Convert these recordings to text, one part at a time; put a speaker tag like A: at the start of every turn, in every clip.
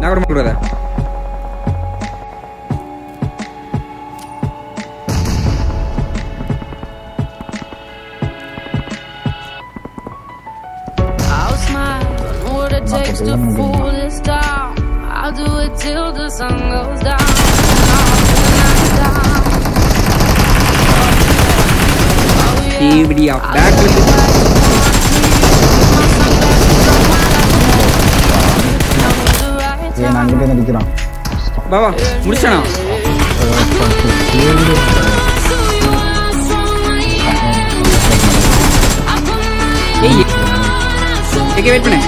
A: Never brother.
B: I'll smile what it takes to fool this town. I'll do it till the sun goes down.
A: Keep it
C: up. Back with it. அடிக்கிறான்.
A: பாபா முடிச்சானா wait பண்ணு.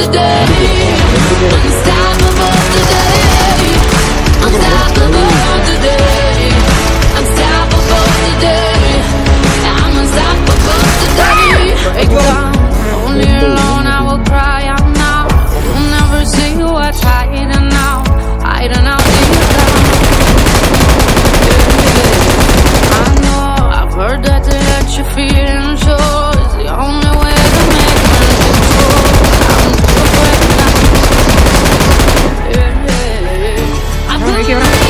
B: Today. евро.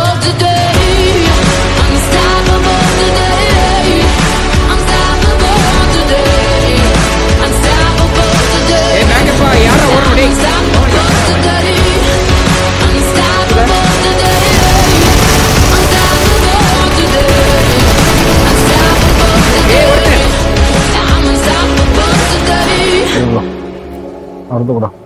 B: 做不。